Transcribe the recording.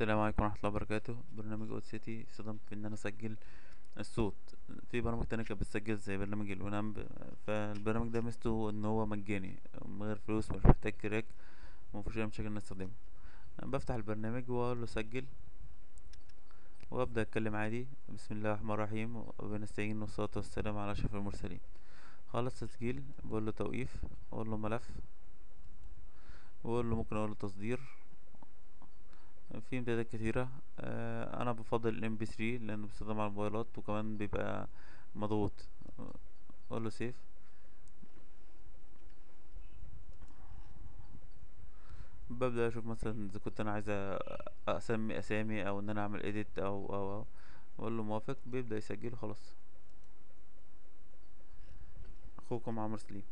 السلام عليكم ورحمة الله وبركاته. برنامج اود سيتي استخدمت في إن أنا أسجل الصوت. في برامج تانية كانت بتسجل زي برنامج الونامب فالبرنامج ده ميزته إن هو مجاني من غير فلوس مش محتاج كراك ومفيش أي مشاكل إن أستخدمه. بفتح البرنامج وأقول له سجل وأبدأ أتكلم عادي. بسم الله الرحمن الرحيم. وبنستعين والصلاة والسلام على أشرف المرسلين. خلص تسجيل بقول له توقيف. أقول له ملف. واقول له ممكن أقول له تصدير. في امتدادات كتيرة. آه، أنا بفضل الام بي 3 لأنه بيستخدم على الموبايلات وكمان بيبقى مضغوط. أقول له سيف. ببدأ أشوف مثلا إذا كنت أنا عايز أسمي أسامي أو إن أنا أعمل اديت أو أو أو. أقول له موافق بيبدأ يسجل خلاص أخوكم عمرو سليم.